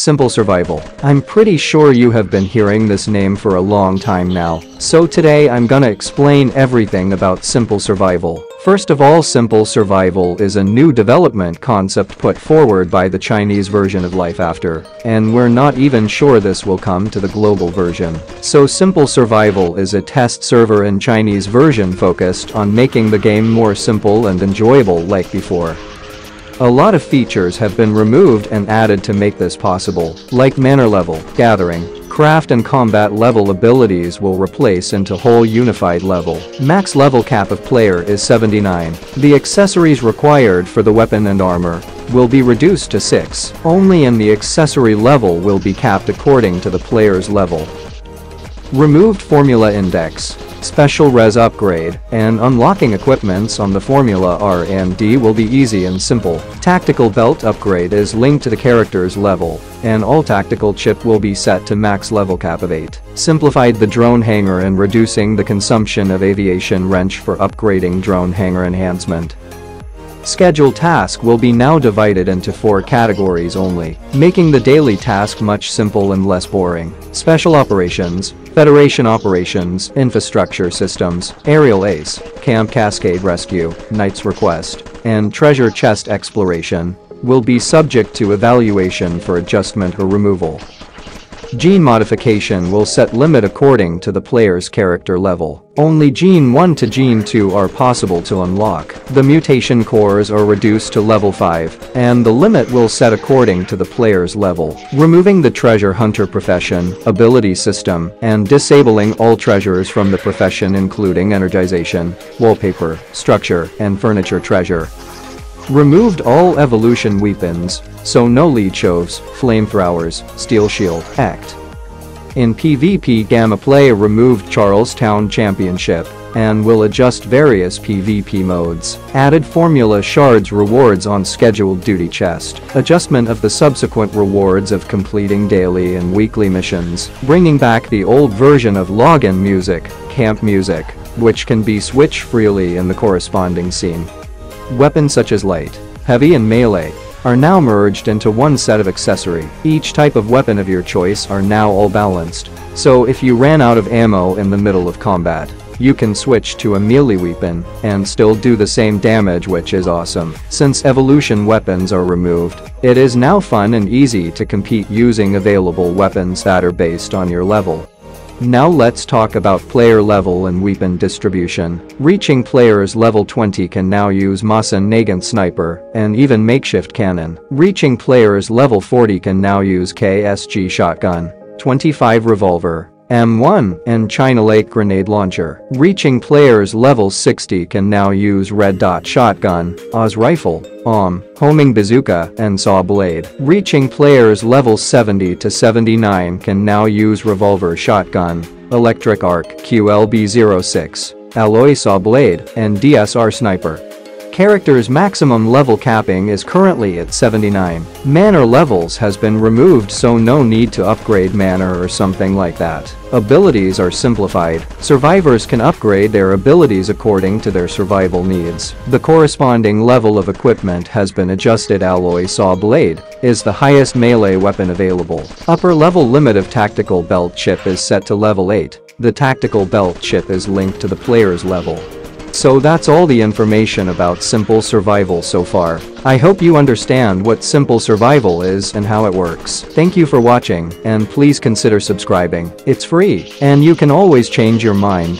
Simple Survival. I'm pretty sure you have been hearing this name for a long time now, so today I'm gonna explain everything about Simple Survival. First of all Simple Survival is a new development concept put forward by the Chinese version of LifeAfter, and we're not even sure this will come to the global version. So Simple Survival is a test server and Chinese version focused on making the game more simple and enjoyable like before. A lot of features have been removed and added to make this possible, like manor level, gathering, craft and combat level abilities will replace into whole unified level. Max level cap of player is 79. The accessories required for the weapon and armor will be reduced to 6. Only in the accessory level will be capped according to the player's level. Removed Formula Index Special res upgrade, and unlocking equipments on the Formula R and D will be easy and simple. Tactical belt upgrade is linked to the character's level, and all tactical chip will be set to max level cap of 8. Simplified the drone hangar and reducing the consumption of aviation wrench for upgrading drone hangar enhancement. Scheduled task will be now divided into four categories only, making the daily task much simple and less boring. Special operations, Federation operations, infrastructure systems, aerial ace, camp cascade rescue, knight's request, and treasure chest exploration will be subject to evaluation for adjustment or removal. Gene modification will set limit according to the player's character level. Only Gene 1 to Gene 2 are possible to unlock. The mutation cores are reduced to level 5, and the limit will set according to the player's level. Removing the treasure hunter profession, ability system, and disabling all treasures from the profession including energization, wallpaper, structure, and furniture treasure. Removed all evolution weapons, so no lead shows, flamethrowers, steel shield, act. In PvP Gamma Play removed Charlestown Championship and will adjust various PvP modes. Added formula shards rewards on scheduled duty chest. Adjustment of the subsequent rewards of completing daily and weekly missions. Bringing back the old version of login music, camp music, which can be switched freely in the corresponding scene. Weapons such as light, heavy and melee are now merged into one set of accessory. Each type of weapon of your choice are now all balanced. So if you ran out of ammo in the middle of combat, you can switch to a melee weapon and still do the same damage which is awesome. Since evolution weapons are removed, it is now fun and easy to compete using available weapons that are based on your level. Now let's talk about player level and weapon distribution. Reaching players level 20 can now use Mosin Nagant Sniper and even makeshift cannon. Reaching players level 40 can now use KSG shotgun, 25 revolver, M1 and China Lake grenade launcher. Reaching players level 60 can now use red dot shotgun, Oz rifle, OM, homing bazooka, and saw blade. Reaching players level 70 to 79 can now use revolver shotgun, electric arc, QLB-06, alloy saw blade, and DSR sniper character's maximum level capping is currently at 79. Manor levels has been removed so no need to upgrade manor or something like that. Abilities are simplified. Survivors can upgrade their abilities according to their survival needs. The corresponding level of equipment has been adjusted alloy saw blade is the highest melee weapon available. Upper level limit of tactical belt chip is set to level 8. The tactical belt chip is linked to the player's level. So that's all the information about Simple Survival so far. I hope you understand what Simple Survival is and how it works. Thank you for watching, and please consider subscribing. It's free, and you can always change your mind.